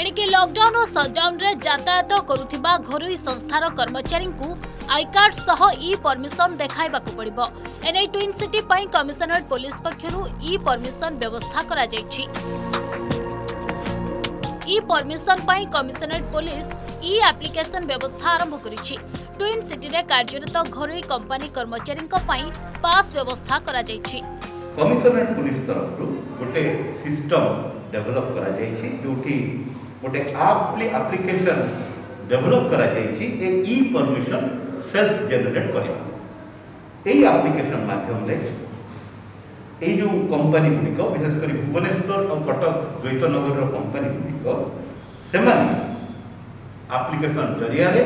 ଏଣିକି ଲକଡାଉନ ଓ ସଟଡାଉନରେ ଯାତାୟତ କରୁଥିବା ଘରୋଇ ସଂସ୍ଥାର କର୍ମଚାରୀଙ୍କୁ ଆଇକାର୍ଡ ସହ ଇ ପରମିସନ ଦେଖାଇବାକୁ ପଡିବ ଏନେଇ ଟ୍ୱିନ୍ ସିଟି ପାଇଁ କମିଶନରେଟ୍ ପୋଲିସ ପକ୍ଷରୁ ଇ ପରମିସନ ବ୍ୟବସ୍ଥା କରାଯାଇଛି ଇ ପରମିସନ ପାଇଁ କମିଶନରେଟ୍ ପୋଲିସ ଇ ଆପ୍ଲିକେସନ ବ୍ୟବସ୍ଥା ଆରମ୍ଭ କରିଛି ଟ୍ୱିନ୍ ସିଟିରେ କାର୍ଯ୍ୟରତ ଘରୋଇ କମ୍ପାନୀ କର୍ମଚାରୀଙ୍କ ପାଇଁ ପାସ୍ ବ୍ୟବସ୍ଥା କରାଯାଇଛି କମିଶନରେଟ୍ ପୋଲିସ ତରଫରୁ ଗୋଟେ ସିଷ୍ଟମ ଡେଭଲପ କରାଯାଇଛି ଯେଉଁଠି মোটে আপলে অ্যাপ্লিকেশন ডেভেলপ কৰাহে চি এ ই পারমিশন সেলফ জেনারেট কৰে এই অ্যাপ্লিকেশন মাধ্যমৰে এই যো কোম্পানী ভূমিকা বিশ্বাস কৰে ভুবনেশ্বর আৰু কটক দৈত নগৰৰ কোম্পানী ভূমিকা সেমান অ্যাপ্লিকেশন জৰিয়তে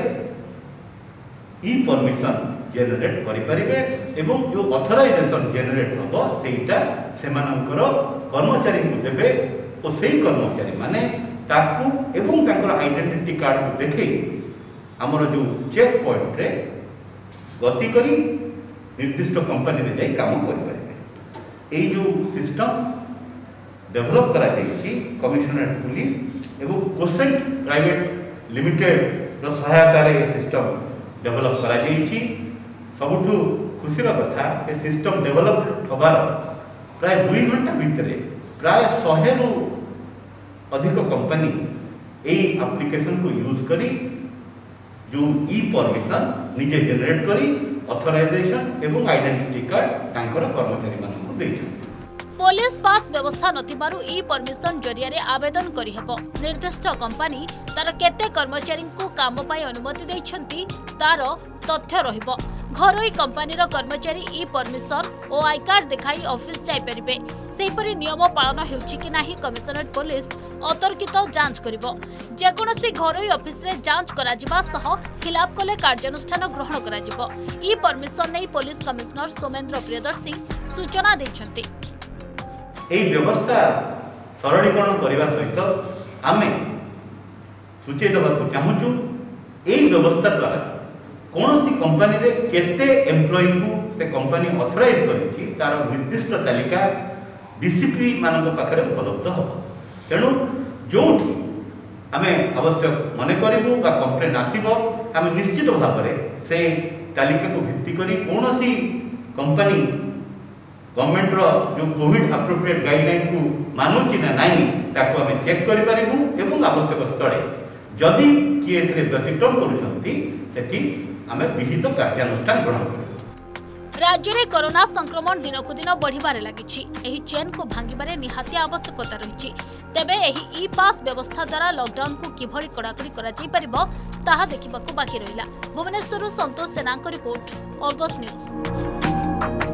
ই পারমিশন জেনারেট কৰি পৰিবে আৰু যো অথৰাইজেশন জেনারেট হ'ব সেইটা সেমান আনকৰ কৰ্মচাৰী মুদেবে ও সেই কৰ্মচাৰী মানে ତାକୁ ଏବଂ ତାଙ୍କର ଆଇଡେଣ୍ଟିଟି କାର୍ଡ଼କୁ ଦେଖେଇ ଆମର ଯେଉଁ ଚେକ୍ ପଏଣ୍ଟରେ ଗତି କରି ନିର୍ଦ୍ଦିଷ୍ଟ କମ୍ପାନୀରେ ଯାଇ କାମ କରିପାରିବେ ଏଇ ଯେଉଁ ସିଷ୍ଟମ୍ ଡେଭଲପ୍ କରାଯାଇଛି କମିଶନରେଟ୍ ପୁଲିସ୍ ଏବଂ କୋସେଣ୍ଟ ପ୍ରାଇଭେଟ୍ ଲିମିଟେଡ଼ର ସହାୟତାରେ ଏ ସିଷ୍ଟମ୍ ଡେଭଲପ୍ କରାଯାଇଛି ସବୁଠୁ ଖୁସିର କଥା ଏ ସିଷ୍ଟମ୍ ଡେଭଲପ୍ ହେବାର ପ୍ରାୟ ଦୁଇ ଘଣ୍ଟା ଭିତରେ ପ୍ରାୟ ଶହେରୁ ଅଧିକ କମ୍ପାନୀ ଏଇ ଆପ୍ଲିକେସନକୁ ୟୁଜ୍ କରି ଯେଉଁ ଇ ପରମିସନ୍ ନିଜେ ଜେନେରେଟ୍ କରି ଅଥରାଇଜେସନ୍ ଏବଂ ଆଇଡେଣ୍ଟିଟି କାର୍ଡ ତାଙ୍କର କର୍ମଚାରୀମାନଙ୍କୁ ଦେଇଛନ୍ତି ପୋଲିସ ପାସ୍ ବ୍ୟବସ୍ଥା ନଥିବାରୁ ଇ ପରମିସନ ଜରିଆରେ ଆବେଦନ କରିହେବ ନିର୍ଦ୍ଦିଷ୍ଟ କମ୍ପାନୀ ତାର କେତେ କର୍ମଚାରୀଙ୍କୁ କାମ ପାଇଁ ଅନୁମତି ଦେଇଛନ୍ତି ତାର ତଥ୍ୟ ରହିବ ঘরোই কোম্পানির কর্মচারী ই পরমিশন ও আই কার্ড দেখাই অফিস যাইপারে সেইপরি নিয়ম পালন ହେଉଛି କି ନାହିଁ କମିଶନରେଟ୍ ପୋଲିସ ଅତର୍କିତ ଯାଞ୍ଚ କରିବ ଯେକୌଣସି ଘରୋଇ ଅଫିସରେ ଯାଞ୍ଚ କରାଯିବା ସହ ଖିଲାପ କଲେ କାର୍ଯ୍ୟାନୁଷ୍ଠାନ ଗ୍ରହଣ କରାଯିବ ଇ ପରମିଶନ ନେଇ ପୋଲିସ କମିଶନର ସୋମେନ୍ଦ୍ର ପ୍ରିୟଦର୍ଶୀ ସୂଚନା ଦେଇଛନ୍ତି ଏହି ବ୍ୟବସ୍ଥା ସରଳୀକରଣ କରିବା ସହିତ ଆମେ ସୂଚାଇ ଦେବାକୁ ଚାହୁଁଛୁ ଏହି ବ୍ୟବସ୍ଥା ଦ୍ୱାରା କୌଣସି କମ୍ପାନୀରେ କେତେ ଏମ୍ପ୍ଲୟିଙ୍କୁ ସେ କମ୍ପାନୀ ଅଥରାଇଜ୍ କରିଛି ତାର ନିର୍ଦ୍ଦିଷ୍ଟ ତାଲିକା ଡିସିପି ମାନଙ୍କ ପାଖରେ ଉପଲବ୍ଧ ହେବ ତେଣୁ ଯେଉଁଠି ଆମେ ଆବଶ୍ୟକ ମନେ କରିବୁ ବା କମ୍ପ୍ଲେନ୍ ଆସିବ ଆମେ ନିଶ୍ଚିତ ଭାବରେ ସେ ତାଲିକାକୁ ଭିତ୍ତି କରି କୌଣସି କମ୍ପାନୀ ଗଭର୍ଣ୍ଣମେଣ୍ଟର ଯେଉଁ କୋଭିଡ଼ ଆପ୍ରୋପ୍ରିଏଟ୍ ଗାଇଡ଼ଲାଇନ୍କୁ ମାନୁଛି ନା ନାହିଁ ତାକୁ ଆମେ ଚେକ୍ କରିପାରିବୁ ଏବଂ ଆବଶ୍ୟକ ସ୍ଥଳେ ଯଦି କିଏ ଏଥିରେ ବ୍ୟତିକ୍ରମ କରୁଛନ୍ତି ସେଠି ଆମେ ବିହିତ କାର୍ଯ୍ୟାନୁଷ୍ଠାନ ଗ୍ରହଣ କରିବା ରାଜ୍ୟରେ କରୋନା ସଂକ୍ରମଣ ଦିନକୁ ଦିନ ବଢ଼ିବାରେ ଲାଗିଛି ଏହି ଚେନ୍କୁ ଭାଙ୍ଗିବାରେ ନିହାତି ଆବଶ୍ୟକତା ରହିଛି ତେବେ ଏହି ଇ ପାସ୍ ବ୍ୟବସ୍ଥା ଦ୍ୱାରା ଲକଡାଉନକୁ କିଭଳି କଡ଼ାକଡ଼ି କରାଯାଇପାରିବ ତାହା ଦେଖିବାକୁ ବାକି ରହିଲା ଭୁବନେଶ୍ୱରରୁ ସନ୍ତୋଷ ସେନାଙ୍କ ରିପୋର୍ଟ ଅର୍ଗସ୍ ନ୍ୟୁଜ୍